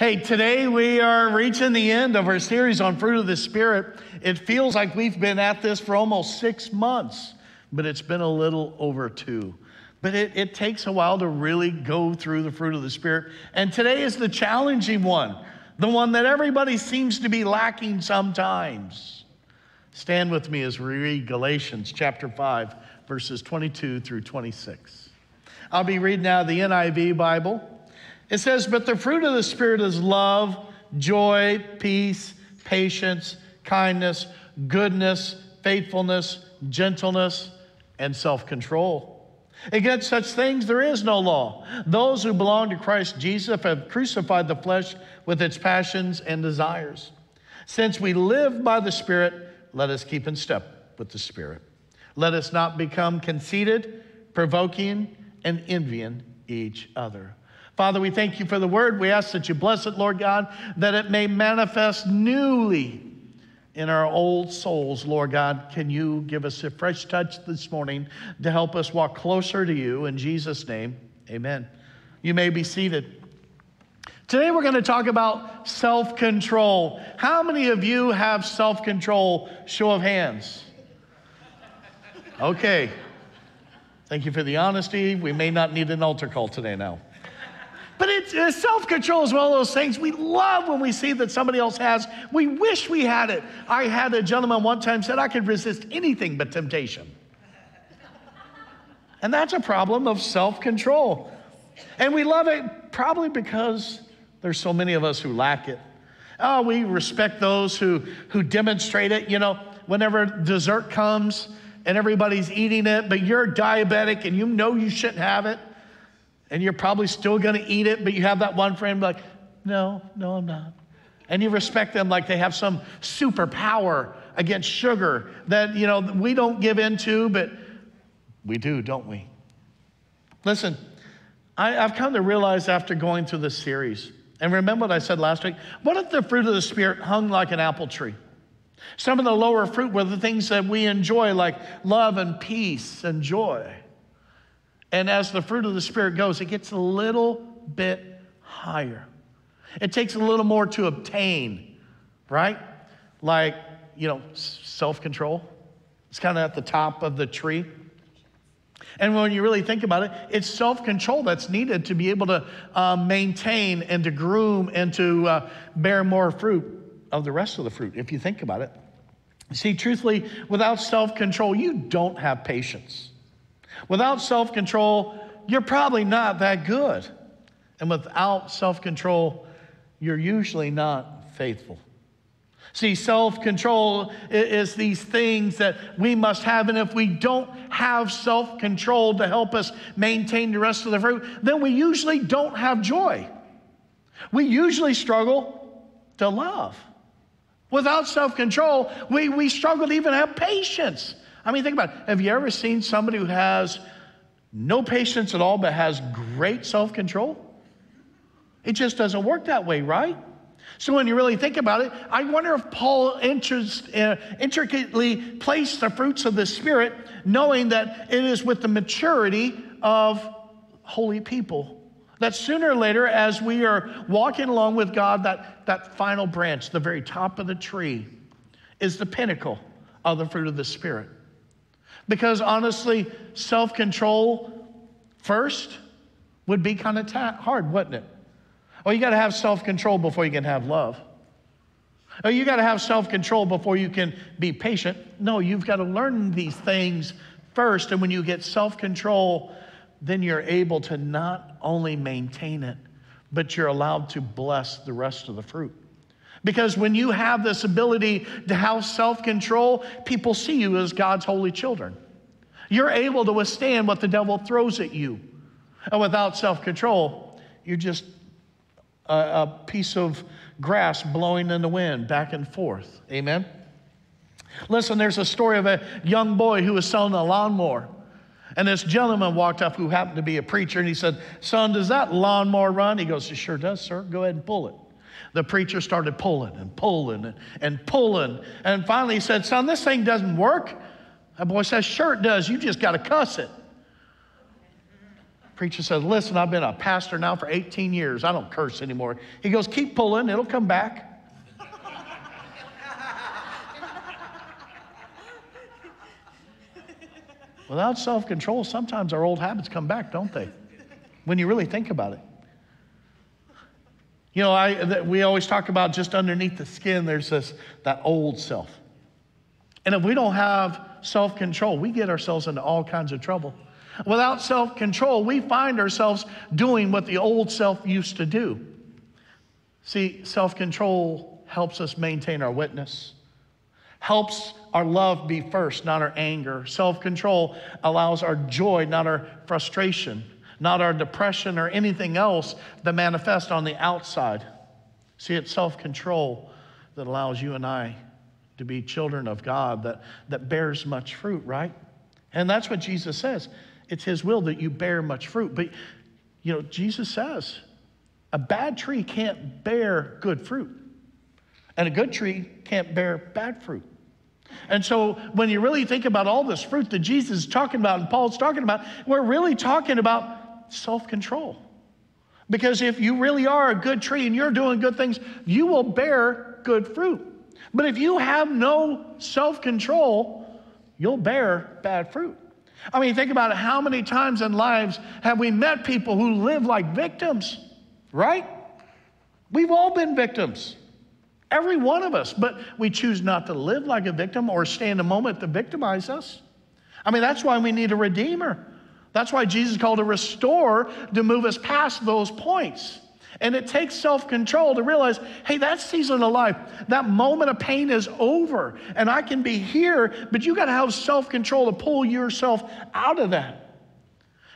Hey, today we are reaching the end of our series on fruit of the Spirit. It feels like we've been at this for almost six months, but it's been a little over two. But it, it takes a while to really go through the fruit of the Spirit. And today is the challenging one, the one that everybody seems to be lacking sometimes. Stand with me as we read Galatians chapter 5, verses 22 through 26. I'll be reading now the NIV Bible. It says, But the fruit of the Spirit is love, joy, peace, patience, kindness, goodness, faithfulness, gentleness, and self control. Against such things there is no law. Those who belong to Christ Jesus have crucified the flesh with its passions and desires. Since we live by the Spirit, let us keep in step with the Spirit. Let us not become conceited, provoking, and envying each other. Father, we thank you for the word. We ask that you bless it, Lord God, that it may manifest newly in our old souls, Lord God. Can you give us a fresh touch this morning to help us walk closer to you? In Jesus' name, amen. You may be seated. Today we're going to talk about self control. How many of you have self control? Show of hands. Okay. Thank you for the honesty. We may not need an altar call today now. But it's, it's uh, self control is one of those things we love when we see that somebody else has. We wish we had it. I had a gentleman one time said I could resist anything but temptation. And that's a problem of self control. And we love it probably because there's so many of us who lack it. Oh, we respect those who, who demonstrate it. You know, whenever dessert comes and everybody's eating it, but you're diabetic and you know you shouldn't have it, and you're probably still going to eat it, but you have that one friend like, no, no, I'm not. And you respect them like they have some superpower against sugar that, you know, we don't give into, but we do, don't we? Listen, I, have come to realize after going through this series, and remember what I said last week? What if the fruit of the Spirit hung like an apple tree? Some of the lower fruit were the things that we enjoy, like love and peace and joy. And as the fruit of the Spirit goes, it gets a little bit higher. It takes a little more to obtain, right? Like, you know, self control. It's kind of at the top of the tree. And when you really think about it, it's self control that's needed to be able to uh, maintain and to groom and to uh, bear more fruit of the rest of the fruit, if you think about it. See, truthfully, without self control, you don't have patience. Without self control, you're probably not that good. And without self control, you're usually not faithful. See, self control is these things that we must have. And if we don't have self control to help us maintain the rest of the fruit, then we usually don't have joy. We usually struggle to love. Without self control, we, we struggle to even have patience. I mean, think about it. Have you ever seen somebody who has no patience at all but has great self control? It just doesn't work that way, right? So when you really think about it, I wonder if Paul interest, uh, intricately placed the fruits of the Spirit, knowing that it is with the maturity of holy people. That sooner or later, as we are walking along with God, that, that final branch, the very top of the tree, is the pinnacle of the fruit of the Spirit. Because honestly, self control first would be kind of ta- hard, wouldn't it? Oh, you got to have self control before you can have love. Oh, you got to have self control before you can be patient. No, you've got to learn these things first. And when you get self control, then you're able to not only maintain it, but you're allowed to bless the rest of the fruit. Because when you have this ability to have self control, people see you as God's holy children. You're able to withstand what the devil throws at you. And without self control, you're just a, a, piece of grass blowing in the wind back and forth. Amen? Listen, there's a story of a young boy who was selling a lawnmower. And this gentleman walked up who happened to be a preacher and he said, Son, does that lawnmower run? He goes, It sure does, sir. Go ahead and pull it. The preacher started pulling and pulling and, and pulling. And finally he said, Son, this thing doesn't work. That boy says, Sure it does. You just got to cuss it. Preacher says, Listen, I've been a pastor now for 18 years. I don't curse anymore. He goes, Keep pulling, it'll come back. Without self control, sometimes our old habits come back, don't they? When you really think about it. You know, I, we always talk about just underneath the skin, there's this, that old self. And if we don't have self control, we get ourselves into all kinds of trouble. Without self control, we find ourselves doing what the old self used to do. See, self control helps us maintain our witness, helps our love be first, not our anger. Self control allows our joy, not our frustration, not our depression or anything else that manifests on the outside. See, it's self control that allows you and I to be children of God that, that bears much fruit, right? And that's what Jesus says. It's His will that you bear much fruit. But, you know, Jesus says a bad tree can't bear good fruit, and a good tree can't bear bad fruit. And so, when you really think about all this fruit that Jesus is talking about and Paul's talking about, we're really talking about self control. Because if you really are a good tree and you're doing good things, you will bear good fruit. But if you have no self control, you'll bear bad fruit. I mean, think about it. How many times in lives have we met people who live like victims, right? We've all been victims, every one of us, but we choose not to live like a victim or stay in a moment to victimize us. I mean, that's why we need a redeemer. That's why Jesus called a restore to move us past those points. And it takes self control to realize hey, that season of life, that moment of pain is over, and I can be here, but you got to have self control to pull yourself out of that.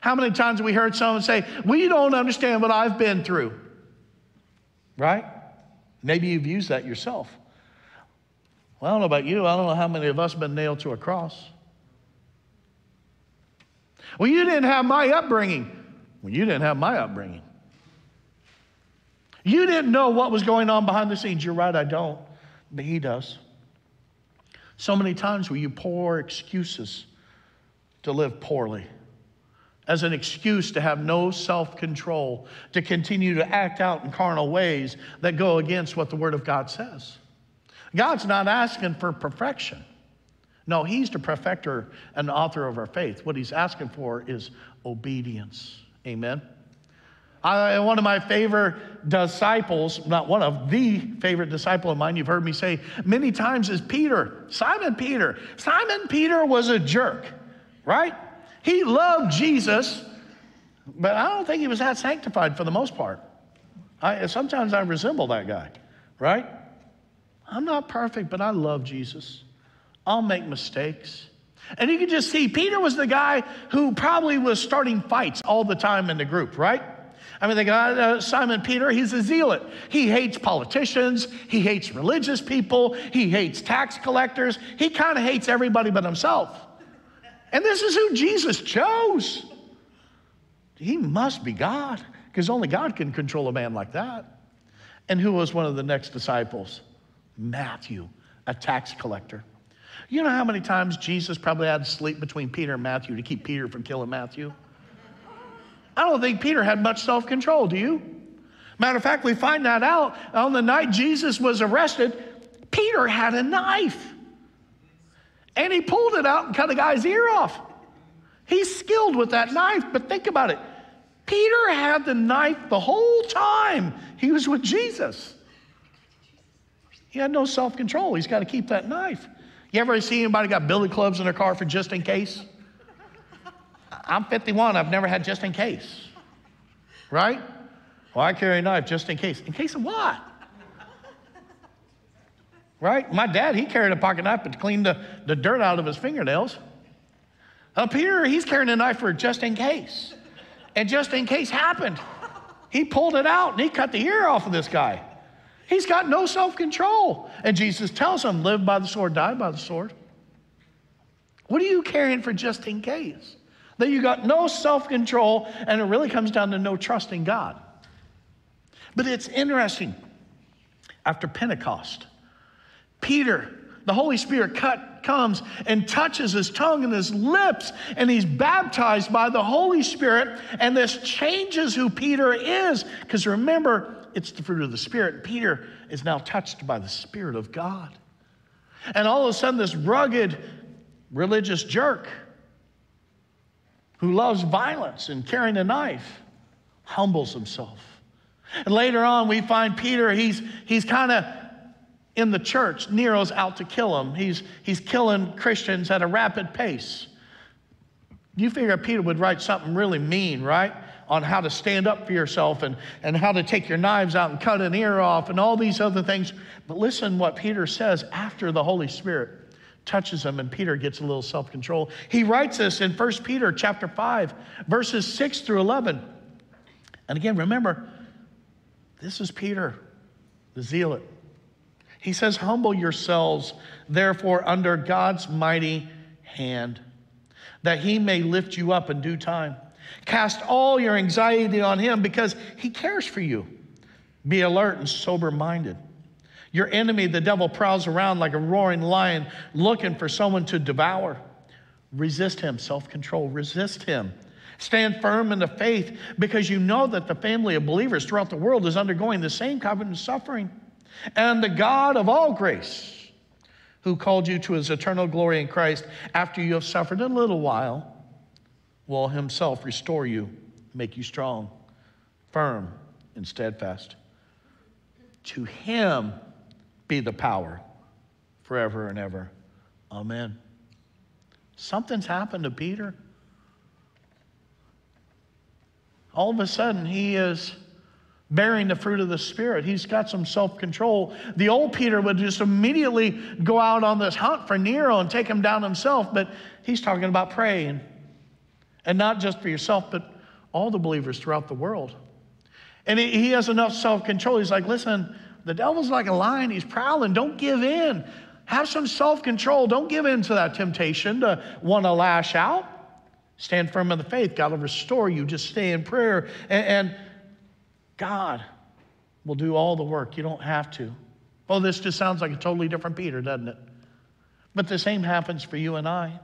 How many times have we heard someone say, We don't understand what I've been through? Right? Maybe you've used that yourself. Well, I don't know about you. I don't know how many of us have been nailed to a cross. Well, you didn't have my upbringing. Well, you didn't have my upbringing. You didn't know what was going on behind the scenes. You're right, I don't, but He does. So many times will you pour excuses to live poorly as an excuse to have no self control, to continue to act out in carnal ways that go against what the Word of God says. God's not asking for perfection. No, He's the perfecter and author of our faith. What He's asking for is obedience. Amen. I, one of my favorite disciples, not one of the favorite disciple of mine, you've heard me say many times, is Peter, Simon Peter. Simon Peter was a jerk, right? He loved Jesus, but I don't think he was that sanctified for the most part. I, sometimes I resemble that guy, right? I'm not perfect, but I love Jesus. I'll make mistakes. And you can just see Peter was the guy who probably was starting fights all the time in the group, right? I mean, they got uh, Simon Peter, he's a zealot. He hates politicians, he hates religious people, he hates tax collectors, he kind of hates everybody but himself. And this is who Jesus chose. He must be God, because only God can control a man like that. And who was one of the next disciples? Matthew, a tax collector. You know how many times Jesus probably had to sleep between Peter and Matthew to keep Peter from killing Matthew? I don't think Peter had much self control, do you? Matter of fact, we find that out on the night Jesus was arrested. Peter had a knife and he pulled it out and cut a guy's ear off. He's skilled with that knife, but think about it. Peter had the knife the whole time he was with Jesus. He had no self control. He's got to keep that knife. You ever see anybody got billy clubs in their car for just in case? I'm 51, I've never had just in case. Right? Well, I carry a knife just in case. In case of what? Right? My dad, he carried a pocket knife to clean the, the dirt out of his fingernails. Up here, he's carrying a knife for just in case. And just in case happened. He pulled it out and he cut the ear off of this guy. He's got no self control. And Jesus tells him, live by the sword, die by the sword. What are you carrying for just in case? that you got no self control, and it really comes down to no trust in God. But it's interesting. After Pentecost, Peter, the Holy Spirit cut comes and touches his tongue and his lips, and he's baptized by the Holy Spirit. And this changes who Peter is. Because remember, it's the fruit of the Spirit. Peter is now touched by the Spirit of God. And all of a sudden, this rugged religious jerk who loves violence and carrying a knife humbles himself. And later on, we find Peter, he's, he's kind of in the church. Nero's out to kill him. He's, he's killing Christians at a rapid pace. You figure Peter would write something really mean, right? On how to stand up for yourself and, and how to take your knives out and cut an ear off and all these other things. But listen what Peter says after the Holy Spirit touches him and Peter gets a little self-control. He writes this in 1 Peter chapter 5, verses 6 through 11. And again, remember, this is Peter, the zealot. He says, Humble yourselves, therefore, under God's mighty hand, that he may lift you up in due time. Cast all your anxiety on him because he cares for you. Be alert and sober minded. Your enemy, the devil, prowls around like a roaring lion looking for someone to devour. Resist him, self control, resist him. Stand firm in the faith because you know that the family of believers throughout the world is undergoing the same covenant suffering. And the God of all grace, who called you to his eternal glory in Christ after you have suffered a little while, will himself restore you, make you strong, firm, and steadfast. To him be the power forever and ever. Amen. Something's happened to Peter. All of a sudden, he is bearing the fruit of the Spirit. He's got some self control. The old Peter would just immediately go out on this hunt for Nero and take him down himself, but he's talking about praying. And not just for yourself, but all the believers throughout the world. And he has enough self control. He's like, listen, the devil's like a lion, he's prowling. Don't give in. Have some self control. Don't give in to that temptation to want to lash out. Stand firm in the faith. God will restore you. Just stay in prayer. And, and God will do all the work. You don't have to. Oh, this just sounds like a totally different Peter, doesn't it? But the same happens for you and I.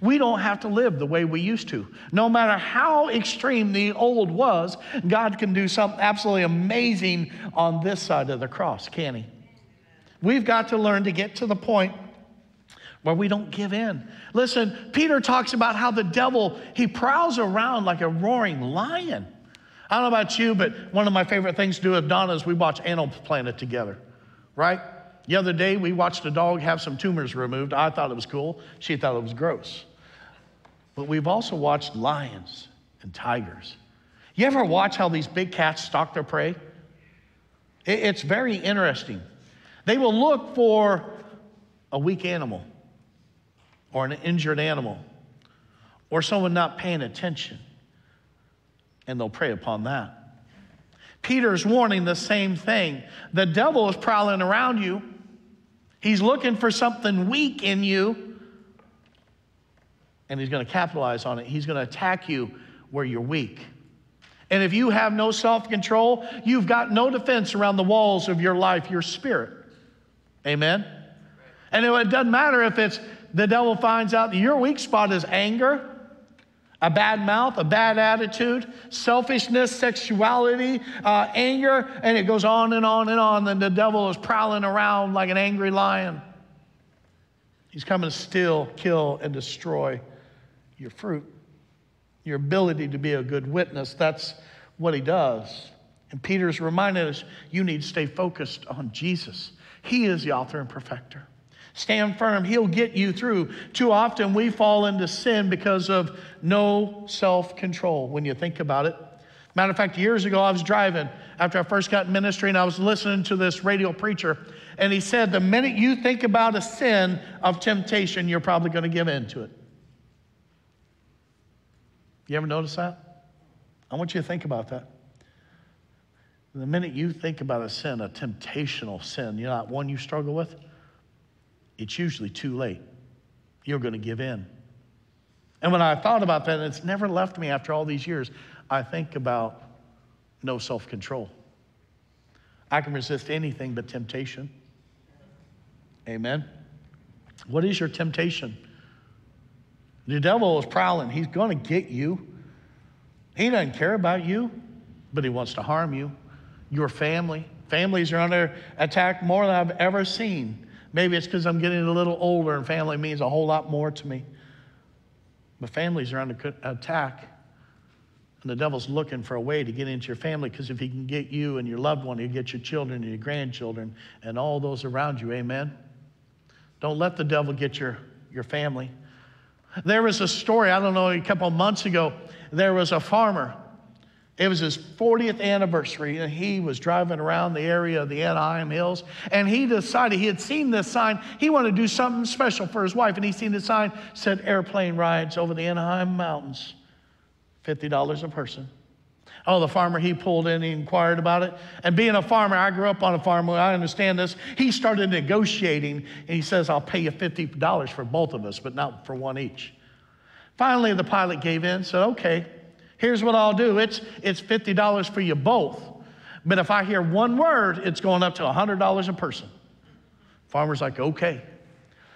We don't have to live the way we used to. No matter how extreme the old was, God can do something absolutely amazing on this side of the cross, can He? We've got to learn to get to the point where we don't give in. Listen, Peter talks about how the devil, he prowls around like a roaring lion. I don't know about you, but one of my favorite things to do with Donna is we watch Animal Planet together, right? The other day, we watched a dog have some tumors removed. I thought it was cool. She thought it was gross. But we've also watched lions and tigers. You ever watch how these big cats stalk their prey? It's very interesting. They will look for a weak animal or an injured animal or someone not paying attention, and they'll prey upon that. Peter's warning the same thing. The devil is prowling around you. He's looking for something weak in you, and he's going to capitalize on it. He's going to attack you where you're weak. And if you have no self control, you've got no defense around the walls of your life, your spirit. Amen? And it doesn't matter if it's the devil finds out your weak spot is anger, a bad mouth, a bad attitude, selfishness, sexuality, uh, anger, and it goes on and on and on. Then the devil is prowling around like an angry lion. He's coming to steal, kill, and destroy your fruit, your ability to be a good witness. That's what he does. And Peter's reminded us you need to stay focused on Jesus. He is the author and perfecter. Stand firm. He'll get you through. Too often we fall into sin because of no self control when you think about it. Matter of fact, years ago, I was driving after I first got in ministry and I was listening to this radio preacher. And he said, The minute you think about a sin of temptation, you're probably going to give in to it. You ever notice that? I want you to think about that. The minute you think about a sin, a temptational sin, you know, that one you struggle with, it's usually too late. You're going to give in. And when I thought about that, and it's never left me after all these years, I think about no self control. I can resist anything but temptation. Amen. What is your temptation? The devil is prowling. He's going to get you. He doesn't care about you, but he wants to harm you, your family. Families are under attack more than I've ever seen. Maybe it's because I'm getting a little older and family means a whole lot more to me. But families are under attack. And the devil's looking for a way to get into your family because if he can get you and your loved one, he'll get your children and your grandchildren and all those around you. Amen? Don't let the devil get your, your family. There was a story, I don't know, a couple months ago, there was a farmer. It was his 40th anniversary, and he was driving around the area of the Anaheim Hills, and he decided he had seen this sign. He wanted to do something special for his wife, and he seen the sign said airplane rides over the Anaheim Mountains. $50 a person. Oh, the farmer, he pulled in, he inquired about it. And being a farmer, I grew up on a farm, I understand this. He started negotiating, and he says, I'll pay you $50 for both of us, but not for one each. Finally, the pilot gave in, said, okay, here's what I'll do. It's, it's $50 for you both. But if I hear one word, it's going up to $100 a person. Farmer's like, okay.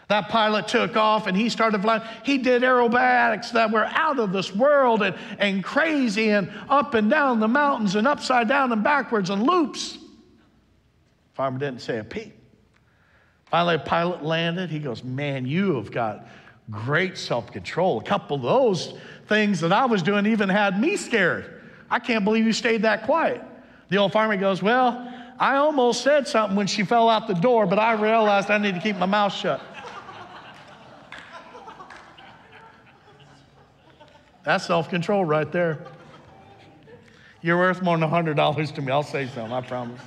That pilot took off and he started flying. He did aerobatics that were out of this world and, and crazy and up and down the mountains and upside down and backwards and loops. Farmer didn't say a peep. Finally, a pilot landed. He goes, Man, you have got great self control. A couple of those things that I was doing even had me scared. I can't believe you stayed that quiet. The old farmer goes, Well, I almost said something when she fell out the door, but I realized I need to keep my mouth shut. That's self control right there. You're worth more than $100 to me. I'll say something, I promise.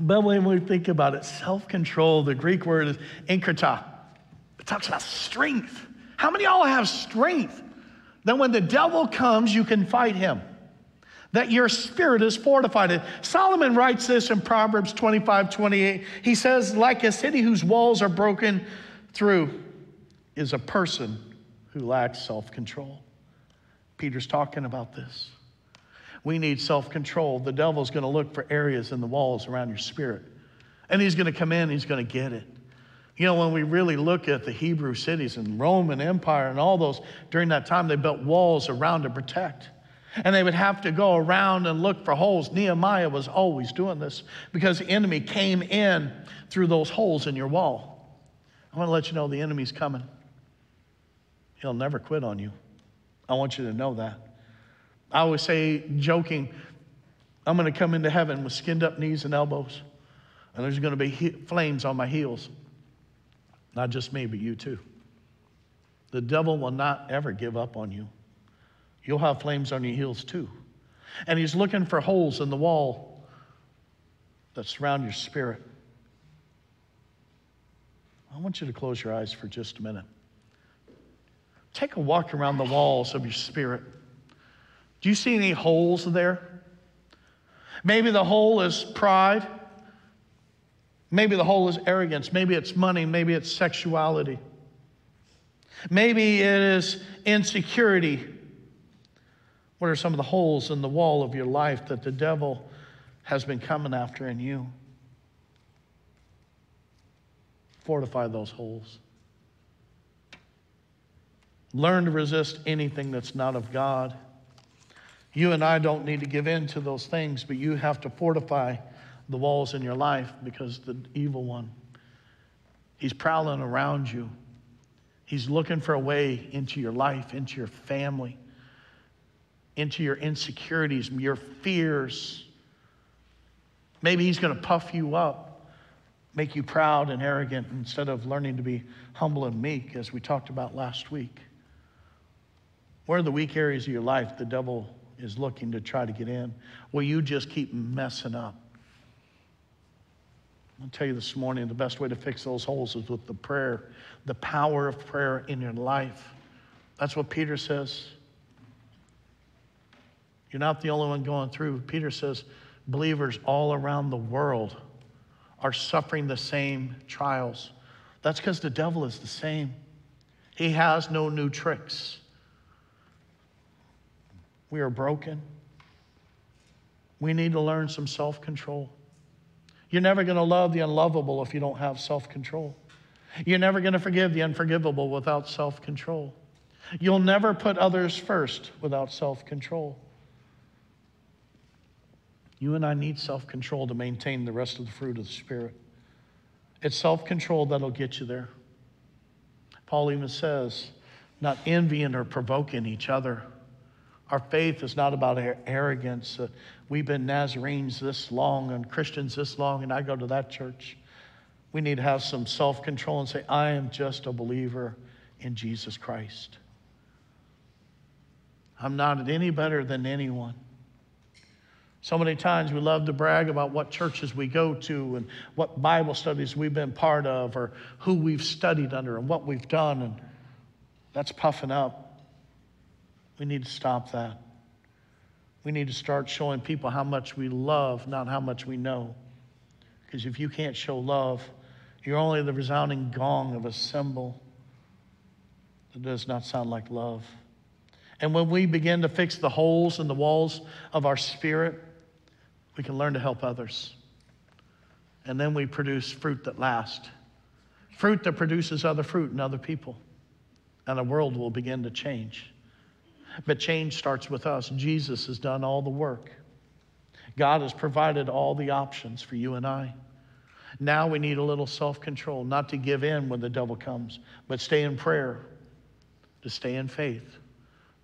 But when we think about it, self control, the Greek word is enkrateia. Talks about strength. How many of y'all have strength? That when the devil comes, you can fight him. That your spirit is fortified. Solomon writes this in Proverbs 25, 28. He says, like a city whose walls are broken through is a person who lacks self control. Peter's talking about this. We need self control. The devil's going to look for areas in the walls around your spirit, and he's going to come in, he's going to get it. You know, when we really look at the Hebrew cities and Roman Empire and all those, during that time, they built walls around to protect. And they would have to go around and look for holes. Nehemiah was always doing this because the enemy came in through those holes in your wall. I want to let you know the enemy's coming. He'll never quit on you. I want you to know that. I always say, joking, I'm going to come into heaven with skinned up knees and elbows, and there's going to be he- flames on my heels. Not just me, but you too. The devil will not ever give up on you. You'll have flames on your heels too. And he's looking for holes in the wall that surround your spirit. I want you to close your eyes for just a minute. Take a walk around the walls of your spirit. Do you see any holes there? Maybe the hole is pride. Maybe the hole is arrogance. Maybe it's money. Maybe it's sexuality. Maybe it is insecurity. What are some of the holes in the wall of your life that the devil has been coming after in you? Fortify those holes. Learn to resist anything that's not of God. You and I don't need to give in to those things, but you have to fortify the walls in your life because the evil one, he's prowling around you. He's looking for a way into your life, into your family, into your insecurities, your fears. Maybe he's going to puff you up, make you proud and arrogant instead of learning to be humble and meek, as we talked about last week. Where are the weak areas of your life the devil is looking to try to get in? Will you just keep messing up? I'll tell you this morning the best way to fix those holes is with the prayer, the power of prayer in your life. That's what Peter says. You're not the only one going through. Peter says believers all around the world are suffering the same trials. That's because the devil is the same. He has no new tricks. We are broken. We need to learn some self control. You're never going to love the unlovable if you don't have self control. You're never going to forgive the unforgivable without self control. You'll never put others first without self control. You and I need self control to maintain the rest of the fruit of the Spirit. It's self control that'll get you there. Paul even says, not envying or provoking each other. Our faith is not about arrogance. Uh, we've been Nazarenes this long and Christians this long, and I go to that church. We need to have some self control and say, I am just a believer in Jesus Christ. I'm not any better than anyone. So many times we love to brag about what churches we go to and what Bible studies we've been part of or who we've studied under and what we've done. And that's puffing up. We need to stop that. We need to start showing people how much we love, not how much we know. Because if you can't show love, you're only the resounding gong of a cymbal that does not sound like love. And when we begin to fix the holes in the walls of our spirit, we can learn to help others. And then we produce fruit that lasts fruit that produces other fruit in other people. And the world will begin to change. But change starts with us. Jesus has done all the work. God has provided all the options for you and I. Now we need a little self control, not to give in when the devil comes, but stay in prayer, to stay in faith.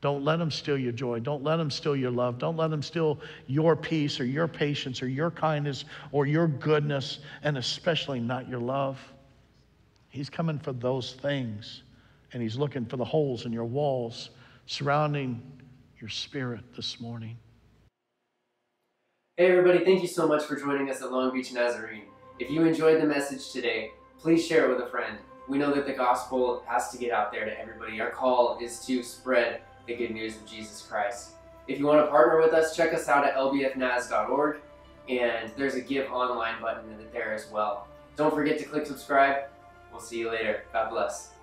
Don't let them steal your joy. Don't let them steal your love. Don't let them steal your peace or your patience or your kindness or your goodness, and especially not your love. He's coming for those things, and He's looking for the holes in your walls surrounding your spirit this morning. Hey, everybody, thank you so much for joining us at Long Beach Nazarene. If you enjoyed the message today, please share it with a friend. We know that the gospel has to get out there to everybody. Our call is to spread the good news of Jesus Christ. If you want to partner with us, check us out at lbfnaz.org, and there's a Give Online button there as well. Don't forget to click subscribe. We'll see you later. God bless.